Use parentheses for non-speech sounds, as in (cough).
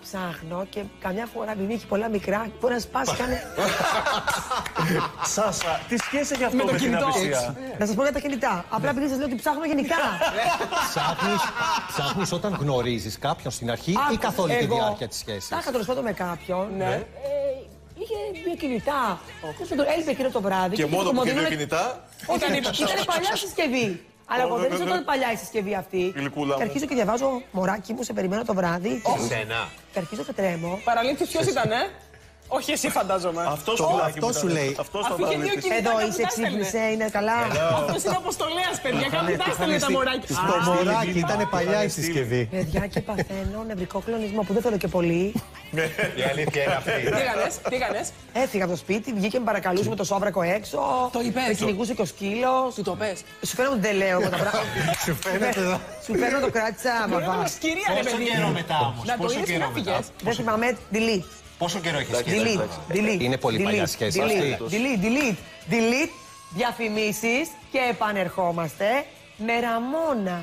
Ψάχνω και καμιά φορά επειδή έχει πολλά μικρά μπορεί να σπάσει κάνε. (laughs) Σάσα, τι σχέση έχει αυτό Με με, το την κινητό. απουσία; να σας πω για τα κινητά. Απλά επειδή σας λέω ότι ψάχνω γενικά. Ψάχνεις, ψάχνεις όταν γνωρίζεις κάποιον στην αρχή ή Άκου, καθ' όλη τη εγώ διάρκεια της σχέσης; Τα είχα τέλος πάντων με κάποιον. Ναι. Ε, είχε δύο κινητά. Τέλος πάντων, έλειπε εκείνο το βράδυ. Και είχε μόνο το που είχε κομμωδίνο δύο να- κινητά; Όχι, ήταν παλιά συσκευή. Αλλά εγώ Ω, δεν ναι, ξέρω ναι, όταν παλιά η συσκευή αυτή. Γλυκούλα Και μου. αρχίζω και διαβάζω μωράκι μου, σε περιμένω το βράδυ. Και, Σένα. και αρχίζω και τρέμω. Παραλήπτης ποιος ήταν, ε; Όχι εσύ φαντάζομαι. Αυτός Το- αυτό σου λέει. Αυτός Αφού το είχε δύο παραλήπτη. κινητά. Εδώ κάπου είσαι, τα έστελνε. ξύπνησε, είναι καλά. Αυτός είναι αποστολέας, παιδιά. Κάπου τα έστελνε τα μωράκια. Το μωράκι ήταν παλιά η συσκευή. Παιδιά και παθαίνω νευρικό κλονισμό που δεν θέλω και πολύ. Η αλήθεια είναι αυτή. Τι έκανες, τι έκανες. Έφυγα από το σπίτι, βγήκε με παρακαλούσε με το σόβρακο έξω. Το είπες. Με κυνηγούσε και ο σκύλος. Του το πες. Σου φαίνεται ότι δεν λέω εγώ τα πράγματα. (laughs) Σου φαίνεται εδώ. Σου φέρνω το κράτησα, μα Μπορεί να βά. μας κυρία, ρε Πόσο παιδί. καιρό μετά όμως, Να το πόσο είδες και καιρό να φύγες. Δεν θυμάμαι, delete. Πόσο καιρό έχεις σχέση. Delete, delete. Είναι πολύ delete, παλιά σχέση delete, αυτή. Delete, delete, delete. Διαφημίσεις και επανερχόμαστε με Ραμόνα.